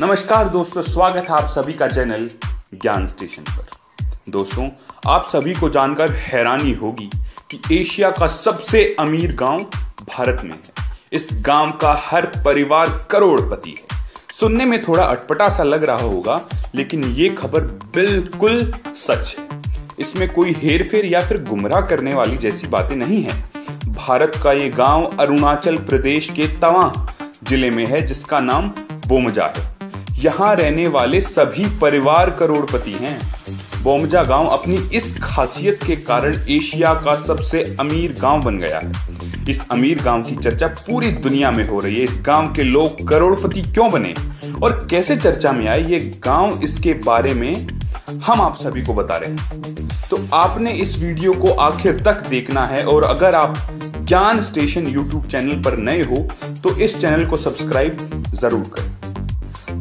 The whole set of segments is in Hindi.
नमस्कार दोस्तों, स्वागत है आप सभी का चैनल ज्ञान स्टेशन पर। दोस्तों, आप सभी को जानकर हैरानी होगी कि एशिया का सबसे अमीर गाँव भारत में है। इस गाँव का हर परिवार करोड़पति है। सुनने में थोड़ा अटपटा सा लग रहा होगा, लेकिन ये खबर बिल्कुल सच है। इसमें कोई हेरफेर या फिर गुमराह करने वाली जैसी बातें नहीं है। भारत का ये गाँव अरुणाचल प्रदेश के तवा ज़िले में है, जिसका नाम बोमजा है। यहाँ रहने वाले सभी परिवार करोड़पति हैं। बोमजा गाँव अपनी इस खासियत के कारण एशिया का सबसे अमीर गाँव बन गया है। इस अमीर गाँव की चर्चा पूरी दुनिया में हो रही है। इस गाँव के लोग करोड़पति क्यों बने? और कैसे चर्चा में आए ये गाँव? इसके बारे में हम आप सभी को बता रहे हैं। तो आपने इस वीडियो को आखिर तक देखना है और अगर आप ज्ञान स्टेशन यूट्यूब चैनल पर नए हो तो इस चैनल को सब्सक्राइब ज़रूर करें।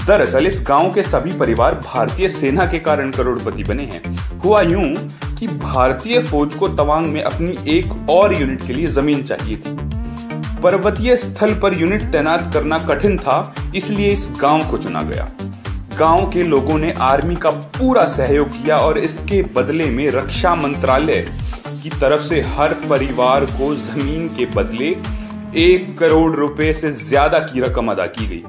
दरअसल इस गाँव के सभी परिवार भारतीय सेना के कारण करोड़पति बने हैं। हुआ यूँ कि भारतीय फौज को तवांग में अपनी एक और यूनिट के लिए ज़मीन चाहिए थी। पर्वतीय स्थल पर यूनिट तैनात करना कठिन था, इसलिए इस गाँव को चुना गया। गाँव के लोगों ने आर्मी का पूरा सहयोग किया और इसके बदले में रक्षा मंत्रालय की तरफ़ से हर परिवार को ज़मीन के बदले एक करोड़ रुपए से ज़्यादा की रकम अदा की गई।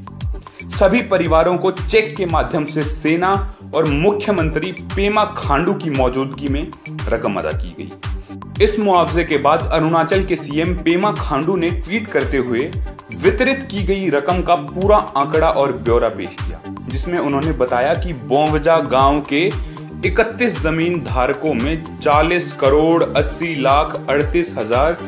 सभी परिवारों को चेक के माध्यम से सेना और मुख्यमंत्री पेमा खांडू की मौजूदगी में रकम अदा की गई। इस मुआवजे के बाद अरुणाचल के सीएम पेमा खांडू ने ट्वीट करते हुए वितरित की गई रकम का पूरा आंकड़ा और ब्यौरा पेश किया, जिसमें उन्होंने बताया कि बोमवजा गाँव के 31 ज़मीन धारकों में 40 करोड़ 80 लाख अड़तीस हज़ार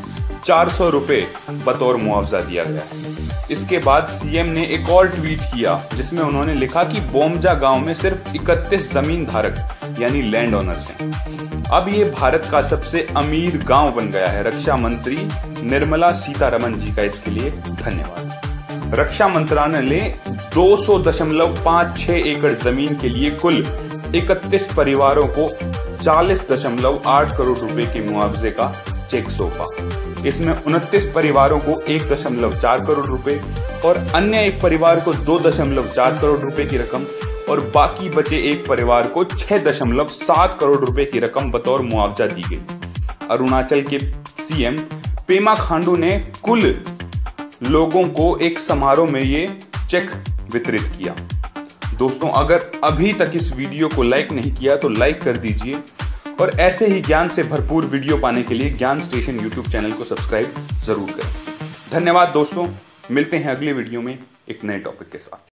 चार सौ रुपए बतौर मुआवजा दिया गया है। इसके बाद सीएम ने एक और ट्वीट किया, जिसमें उन्होंने लिखा कि बोमजा गाँव में सिर्फ़ 31 ज़मीन धारक, यानी लैंड ओनर्स हैं। अब ये भारत का सबसे अमीर गाँव बन गया है। रक्षा मंत्री निर्मला सीतारमन जी का इसके लिए धन्यवाद। रक्षा मंत्रालय ने दो एकड़ ज़मीन के लिए कुल 31 परिवारों को 40.8 करोड़ रुपए के मुआवजे का चेक सौंपा इसमें उनतीस परिवारों को एक दशमलव चार करोड़ रुपए और अन्य एक परिवार को दो दशमलव चार करोड़ रुपए की रकम और बाकी बचे एक परिवार को छह दशमलव सात करोड़ रुपए की रकम बतौर मुआवजा दी गई। अरुणाचल के सीएम पेमा खांडू ने कुल लोगों को एक समारोह में ये चेक वितरित किया। दोस्तों, अगर अभी तक इस वीडियो को लाइक नहीं किया तो लाइक कर दीजिए। और ऐसे ही ज्ञान से भरपूर वीडियो पाने के लिए ज्ञान स्टेशन यूट्यूब चैनल को सब्सक्राइब ज़रूर करें। धन्यवाद दोस्तों, मिलते हैं अगले वीडियो में एक नए टॉपिक के साथ।